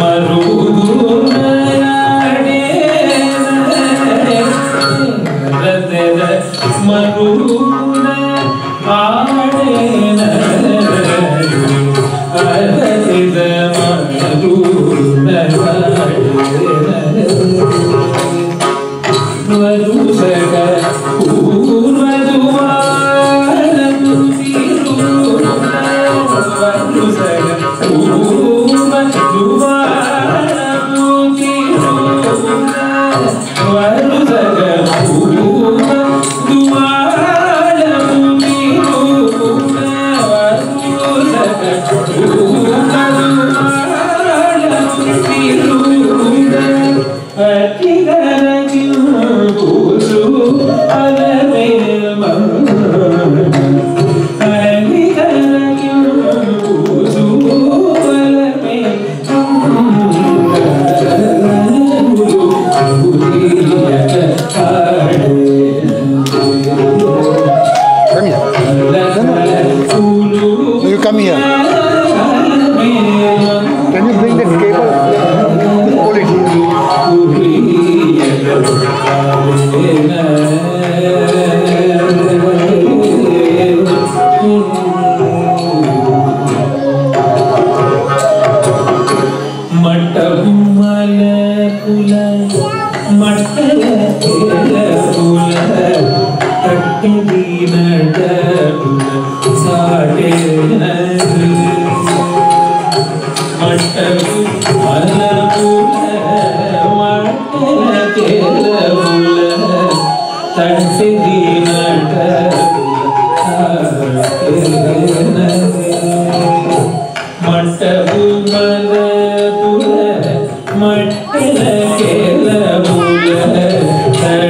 मरूद फूल फूल तक दी kể là buồn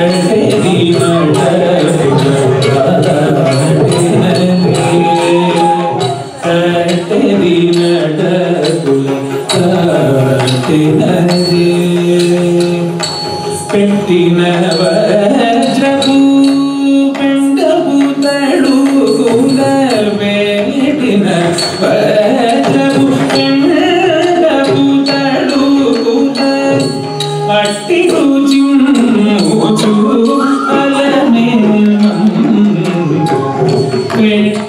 Thank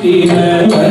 you.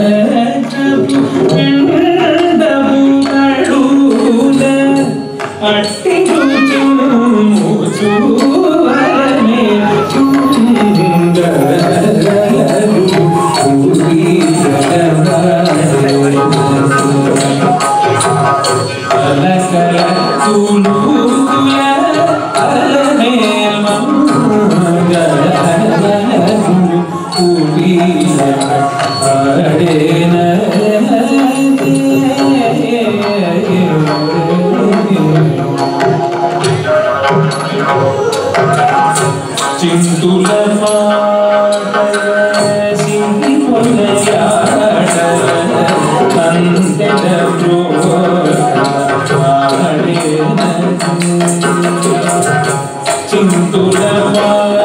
சிந்துலவாத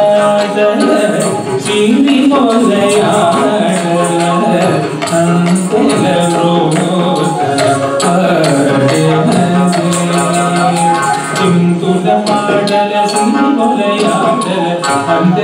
சிந்தி மொழையாட சிந்துல பாடல சிந்து மொழையாட அந்த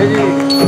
Давай, иди.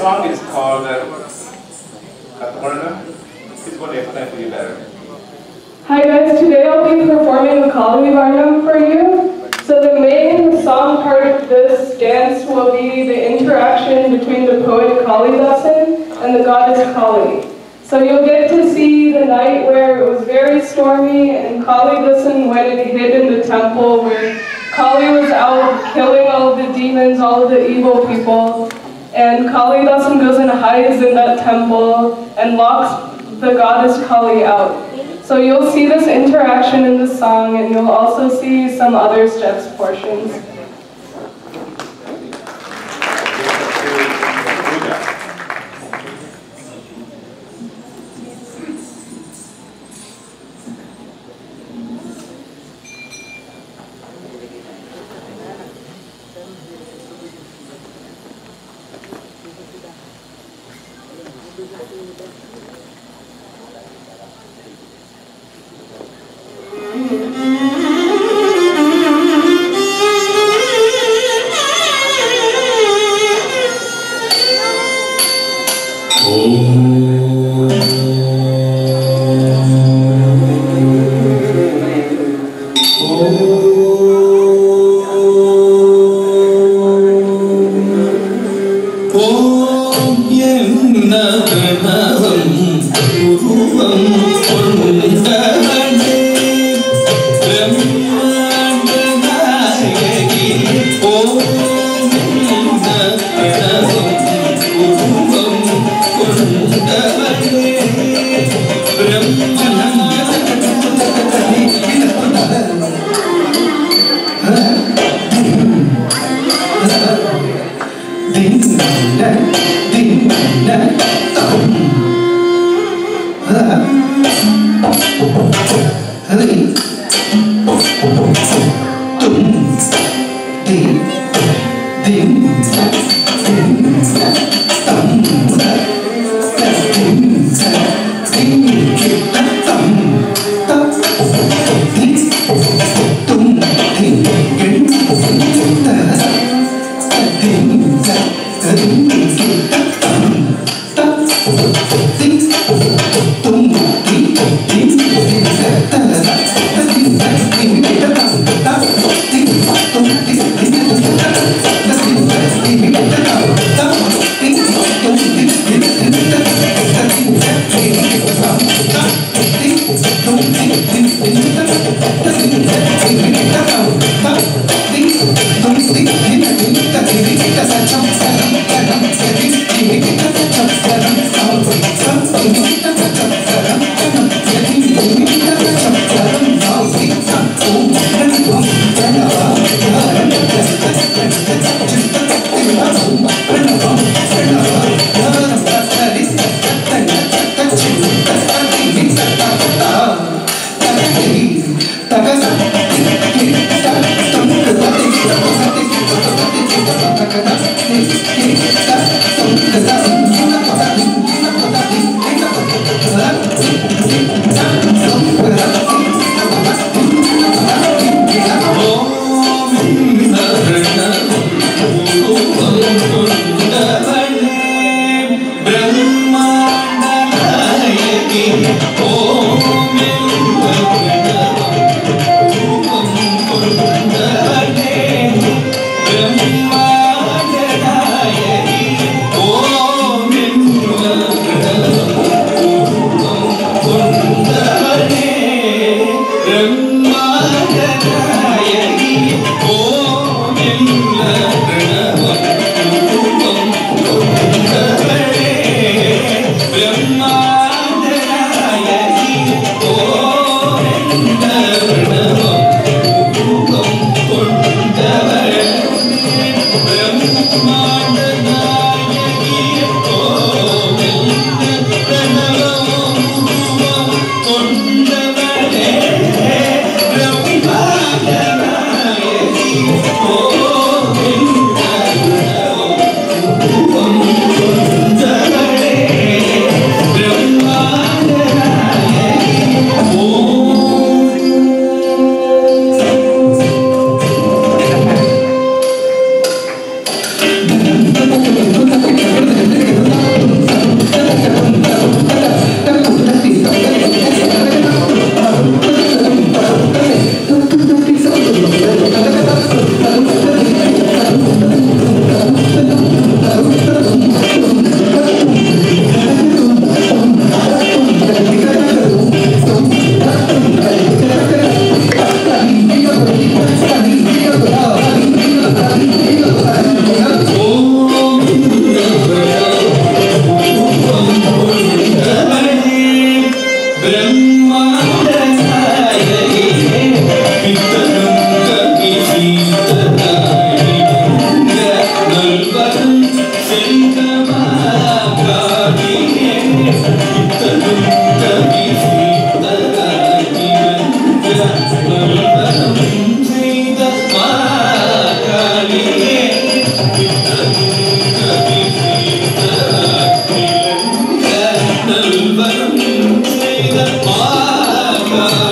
Song is called uh, Katmarna. He's going to explain to you better. Hi guys, today I'll be performing the Kali Varnam for you. So the main song part of this dance will be the interaction between the poet Kalidasan and the goddess Kali. So you'll get to see the night where it was very stormy and Kalidasan went and hid in the temple where Kali was out killing all the demons, all the evil people. And Kalidasan goes and hides in that temple and locks the goddess Kali out. So you'll see this interaction in the song and you'll also see some other steps portions. Thank you. No. Hallelujah. 야